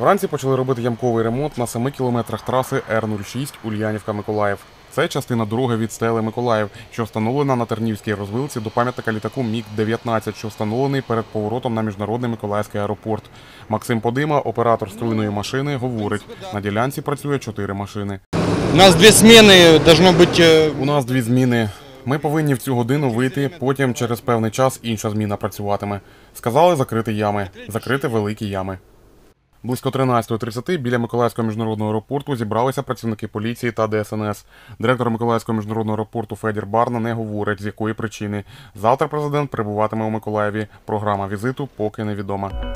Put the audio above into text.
Вранці почали робити ямковий ремонт на 7 кілометрах траси Р-06 Ульянівка-Миколаїв. Це частина дороги від стели Миколаїв, що встановлена на Тернівській розвилці до пам'ятника літаку Міг-19, що встановлений перед поворотом на міжнародний Миколаївський аеропорт. Максим Подима, оператор струйної машини, говорить, на ділянці працює чотири машини. У нас две смены, должно быть... э, У нас дві зміни. Ми повинні в цю годину вийти, потім через певний час інша зміна працюватиме. Сказали закрити ями, закрити великі ями. Близько 13.30 біля Миколаївського міжнародного аеропорту зібралися працівники поліції та ДСНС. Директор Миколаївського міжнародного аеропорту Федір Барна не говорить, з якої причини. Завтра президент прибуватиме у Миколаєві. Програма візиту поки невідома.